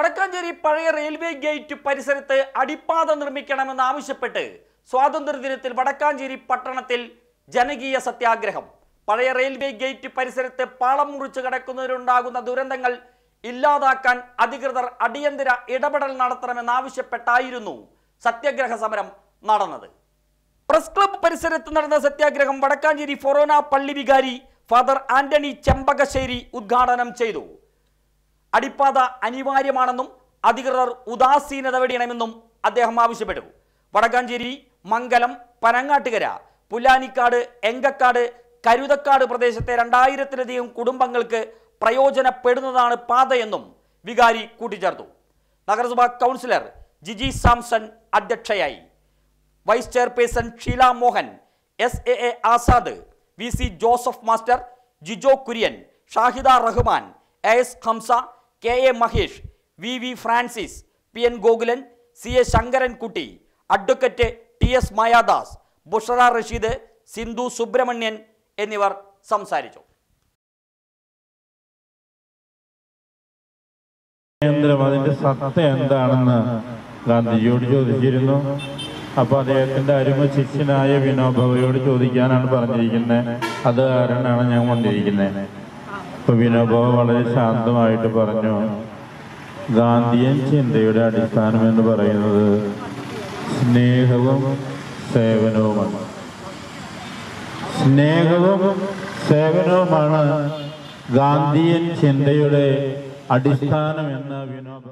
വടക്കാഞ്ചേരി പഴയ railway gate പരിസരത്ത് അടിപ്പാത നിർമ്മിക്കണമെന്ന് ആവശ്യപ്പെട്ട് സ്വാതന്ത്ര്യദിനത്തിൽ വടക്കാഞ്ചേരി പട്ടണത്തിൽ ജനകീയ സത്യാഗ്രഹം. പഴയ റെയിൽവേ ഗേറ്റ് പരിസരത്ത് പാളം മുറിച്ച് കിടക്കുന്നതിലുണ്ടാകുന്ന ദുരന്തങ്ങൾ ഇല്ലാതാക്കാൻ അധികൃതർ അടിയന്തര ഇടപെടൽ നടത്തണമെന്നാവശ്യപ്പെട്ടായിരുന്നു സത്യാഗ്രഹ സമരം നടന്നത്. പ്രസ് ക്ലബ്ബ് പരിസരത്ത് നടന്ന സത്യാഗ്രഹം വടക്കാഞ്ചേരി ഫൊറോന പള്ളി വികാരി ഫാദർ ആന്റണി ചെമ്പകശ്ശേരി ഉദ്ഘാടനം ചെയ്തു. അടിപ്പാത അനിവാര്യമാണെന്നും അധികൃതർ ഉദാസീനത വെടിയണമെന്നും അദ്ദേഹം ആവശ്യപ്പെട്ടു. വടക്കാഞ്ചേരി മംഗലം പനങ്ങാട്ടുകര പുല്ലാനിക്കാട് എങ്കക്കാട് കരുതക്കാട് പ്രദേശത്തെ രണ്ടായിരത്തിലധികം കുടുംബങ്ങൾക്ക് പ്രയോജനപ്പെടുന്നതാണ് പാതയെന്നും വികാരി കൂട്ടിച്ചേർത്തു. നഗരസഭാ കൗൺസിലർ ജിജി സാംസൺ അധ്യക്ഷയായി. Vice chairperson Sheela Mohan S A A Azad V C Joseph master Jijo Kurian Shahida Rahman A S Hamza K A Mahesh V V Francis P N Gokulan C A Sankarankutty advocate T S Mayadas Bushara Rasheed Sindhu Subramanian എന്നിവർ സംസാരിച്ചു. അതിന്റെ സത്ത എന്താണെന്ന് ഗാന്ധിജിയോട് ചോദിച്ചിരുന്നു. അപ്പൊ അദ്ദേഹത്തിന്റെ അരുമ ശിഷ്യനായ വിനോഭവയോട് ചോദിക്കാനാണ് പറഞ്ഞിരിക്കുന്നത്. അത് കാരണമാണ് ഞാൻ കൊണ്ടിരിക്കുന്നത്. അപ്പൊ വിനോബോ വളരെ ശാന്തമായിട്ട് പറഞ്ഞു ഗാന്ധിയൻ ചിന്തയുടെ അടിസ്ഥാനം എന്ന് പറയുന്നത് സ്നേഹവും സേവനവുമാണ്. സ്നേഹവും സേവനവുമാണ് ഗാന്ധിയൻ ചിന്തയുടെ അടിസ്ഥാനം എന്ന വിനോബ